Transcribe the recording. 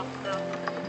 off the